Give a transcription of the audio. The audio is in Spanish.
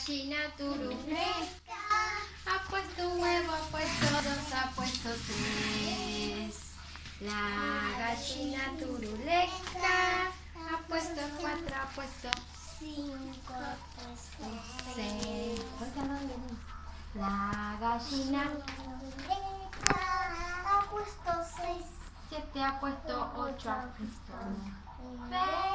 gallina turuleca ha puesto un huevo, ha puesto dos, ha puesto tres. La gallina turuleca ha puesto cuatro, ha puesto Cinco, ha puesto seis. La gallina turuleca ha puesto seis. siete, ha puesto ocho, ha puesto nueve.